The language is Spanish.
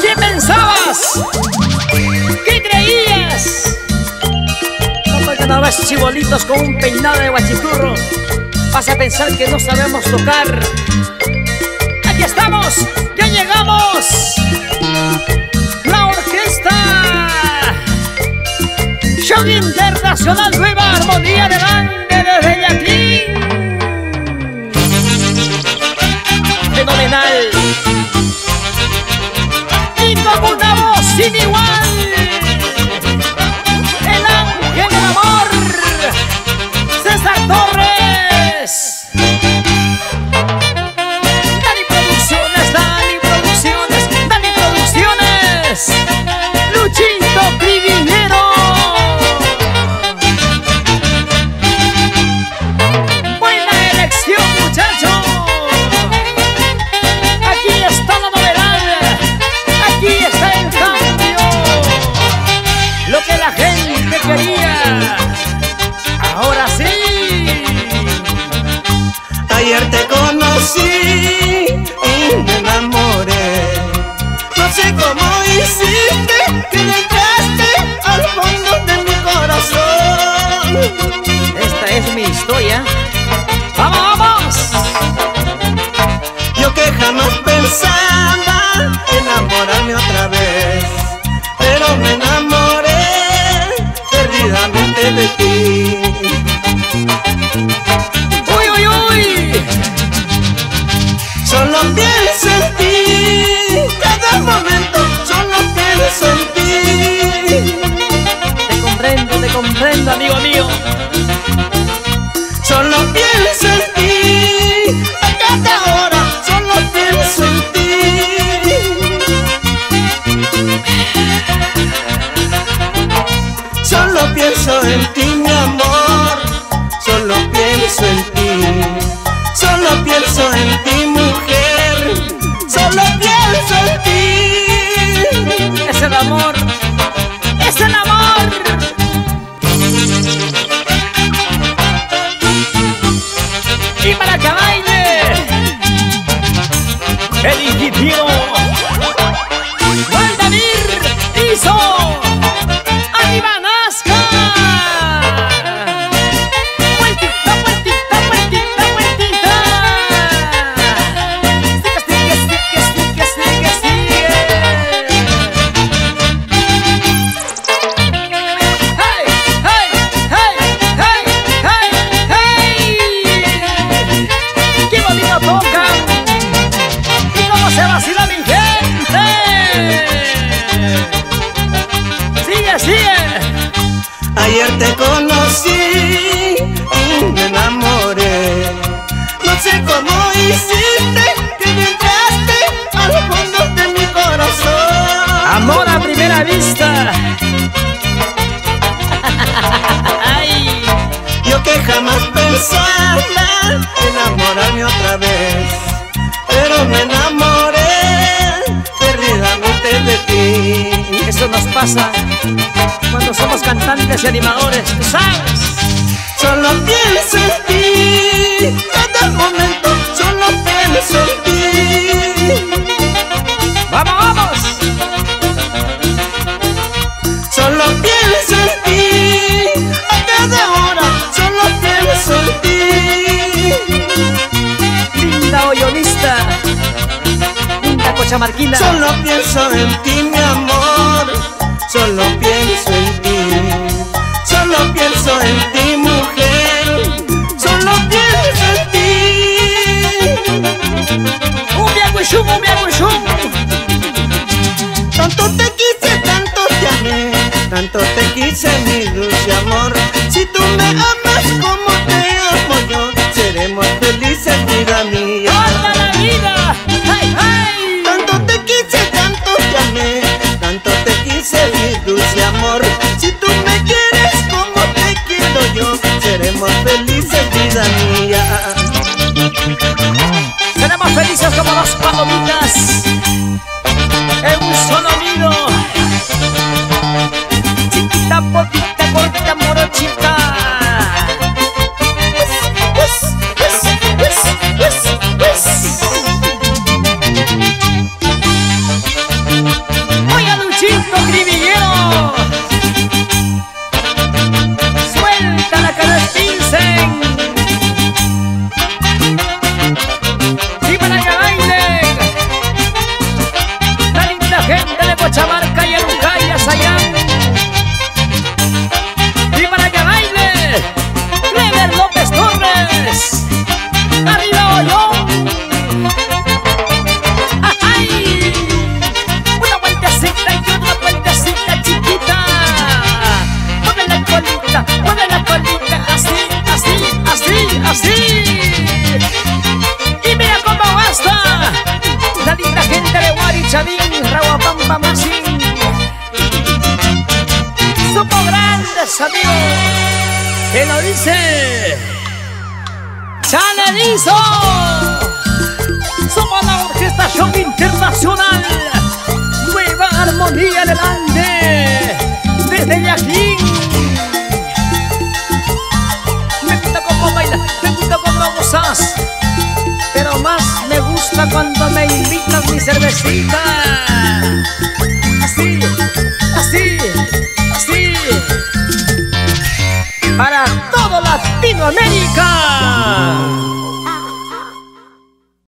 ¿Qué pensabas? ¿Qué creías? No porque no ves chibolitos con un peinado de guachiturro Vas a pensar que no sabemos tocar ¡Aquí estamos! ¡Ya llegamos! ¡La orquesta! Show Internacional Nueva Armonía de Bande One. Ayer te conocí y me enamoré. No sé cómo hiciste que entraste al fondo de mi corazón. Esta es mi historia. ¡Vamos, vamos! Yo que jamás pensaba enamorarme otra vez, pero me enamoré perdidamente para que baile. El. Eso nos pasa cuando somos cantantes y animadores, ¿tú ¿sabes? Solo pienso en ti, cada momento solo pienso en ti. ¡Vamos, vamos! Solo pienso en ti, a cada hora solo pienso en ti. Linda hoyonista, linda cochamarquina. Solo pienso en ti, ¡Cumbia, cuchum, cumbia, cuchum! Tanto te quise, tanto te amé. Tanto te quise, mi Cristo criminal. Que lo dice. ¡Chanelizo! Somos la Orquesta Show Internacional. Nueva Armonía del Ande. Desde Yaquín. Me gusta cómo bailas, me gusta cómo gozas. Pero más me gusta cuando me invitas mi cervecita. Así, así, Latinoamérica.